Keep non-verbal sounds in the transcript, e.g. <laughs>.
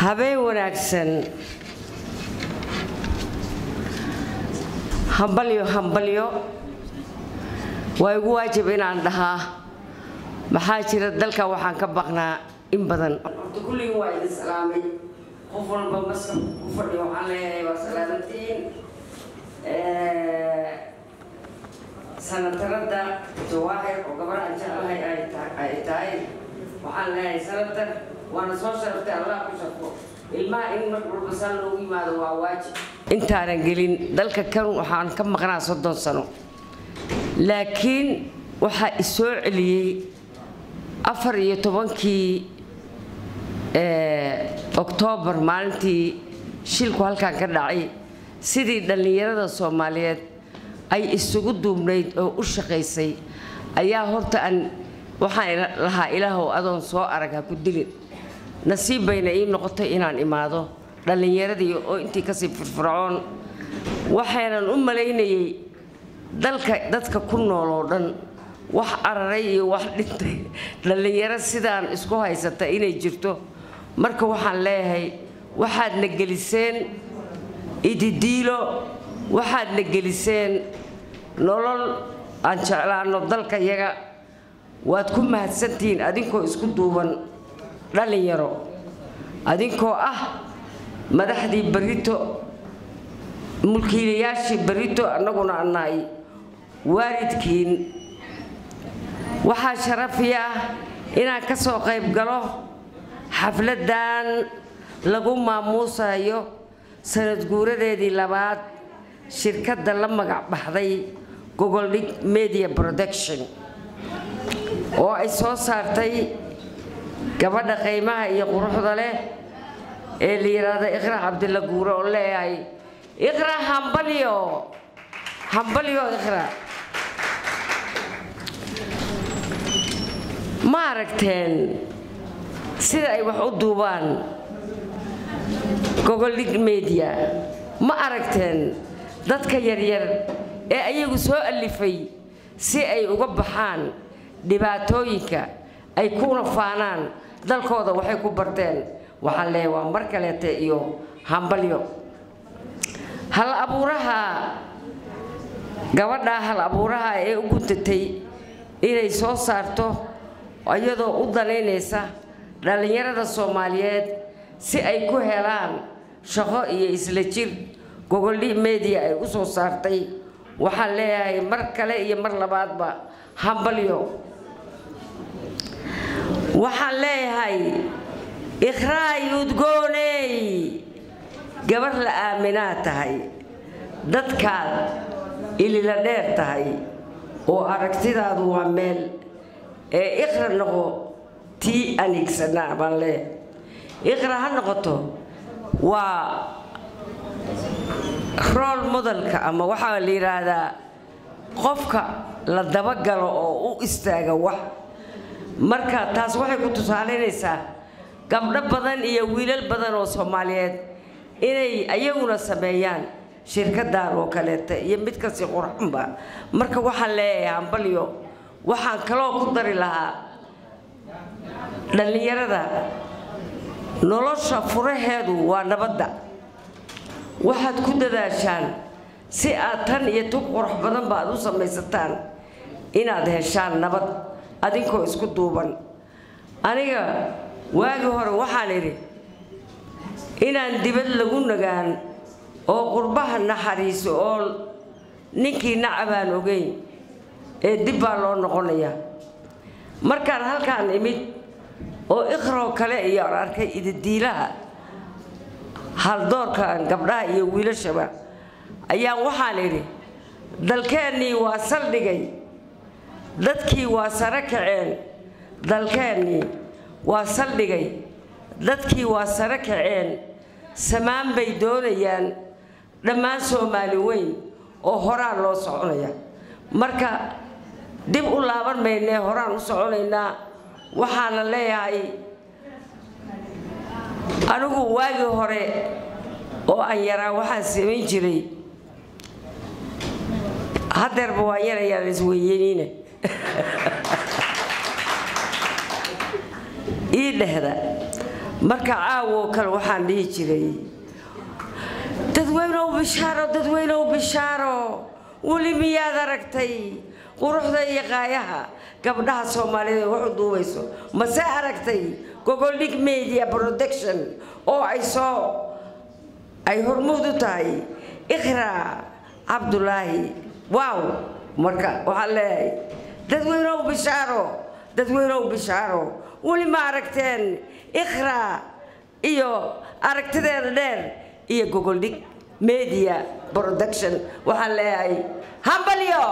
habeen wanaagsan hambalyo hambalyo waa igu waajib inaan dhahaa maxaa jira dalka waxaan ka baqnaa in badan horta kulligin waa idin salaamay qof walba maska ku fadhiyo waxaan leeyahay waa salaamantiin sanatarada jawaahir oo gabar aan jeclahay ay tahay waxaan leeyahay sanatar waana soo sharaftay allah ku sharfo ilmaha in mar walba saan loogu yimaado waa waajib intaanan gelin dalka kan waxaan ka maqnaa soddon sano laakiin waxaa isoo celiyey afar iyo tobankii oktoobar maalintii shilku halkan ka dhacay sidii dhallinyarada soomaaliyeed ay isugu duubnayd oo u shaqaysay ayaa horta aan waxaan lahaa ilaahow adoon soo arag ha ku dilin nasiib bayna ii noqotay inaan imaado. Dhallinyaradii oo intii ka sii firfircoon waxaynan u malaynayay dalka dadka ku nool oo dhan. Wax araray iyo wax dhintay. Dhallinyaro sidaan isku haysata inay jirto. Marka waxaan leeyahay waxaadna geliseen ididiilo waxaadna geliseen nolol aan jeclaano dalka yaga waad ku mahadsantihiin adinkoo isku duuban dhallinyaro adinkoo ah madaxdii barito mulkiilayaashii barito annaguna annahay waalidkiin. Waxaa sharafi ah inaan ka soo qayb galo xafladan lagu maamuusayo sanad guuradeedii labaad shirkadda la magac baxday gogoldhig media production oo ay soo saartay gabadha qiimaha iyo quruxda leh ee la yidhaahdo iqra cabdilla guure oo leeyahay. Iqra hambalyo. Hambalyo iqra. Ma aragteen sida ay wax u duubaan gogoldhig media? Ma aragteen dadka yaryar ee ayagu soo alifay si ay uga baxaan dhibaatooyinka ay kuna faanaan dalkooda waxay ku barteen waxaan leeyahay waa mar kaleete iyo hambalyo. Hal abuuraha gabadhaa hal abuuraha ee u guntatay inay soo saarto iyadoo u danaynaysa dhallinyarada soomaaliyeed si ay ku helaan shaqo iyo isla jir gogoldhi media ay u soo saartay. Waxaan leeyahay mar kale iyo mar labaadba hambalyo waxaan leeyahay ikhraay udgooney. Gabar la aaminaa tahay dadkaad ilila dheer tahay oo aragtidaadu waa meel ee iqra noqo tii anigsanaa baan leeyahay iqra ha noqoto waa rool modelka ama waxaa la yidhaahdaa qofka la dabagalo oo u istaaga wax marka taas waxay ku tusaalaynaysaa gabdho badan iyo wiilal badan oo soomaaliyeed inay ayaguna sameeyaan shirkadan oo kaleeta iyo mid ka sii qurxunba marka waxaan leeyahay hambalyo waxaan kaloo ku dari lahaa dhallinyarada. Nolosha furaheedu waa nabadda. Waxaad ku dadaashaan si aad tan iyo tug qurux badanba aad u samaysataan inaad heshaan nabad adinkoo isku duuban. Aniga waagii hore waxaan idhi inaan dibad lagu nagaan oo qurbaha naxariiso oo ninkii nacabaan ogeyn ee dib baa loo noqonayaa. Markaan halkaan imid oo iqroo kale iyo arkay ididiilaha haldoorkaan gabdhaha iyo wiilashaba ayaan waxaan idhi dalkeennii waa saldhigay dadkii waa sare kaceen dalkeennii waa saldhigay dadkii waa sare kaceen samaan bay doonayaan dhammaan soomaali weyn oo horaan loo soconaya. Marka dib u laaban maynee horaan u soconaynaa waxaana leeyahay anigu waagii hore oo aan yaraa waxaan samayn jiray. Hadeerba waan yarayaan isweeyeniina <laughs> ii dhehda marka caawoo kale waxaan dhihi jiray dadweynow bishaaro dadweynow bishaaro weli miyaad aragtay? Quruxda iyo qaayaha gabdhaha soomaaliyeed ee waxu duubayso mase aragtay gogoldhig media protection oo ay soo ay hormuud u tahay? Ikhraa cabdulaahi waaw marka waxaan leeyahay dadweynow bishaaro dadweynow bishaaro weli ma aragteen ikhraa iyo aragtideeda dheer iyo gogoldhig media production. Waxaan leeyahay hambalyo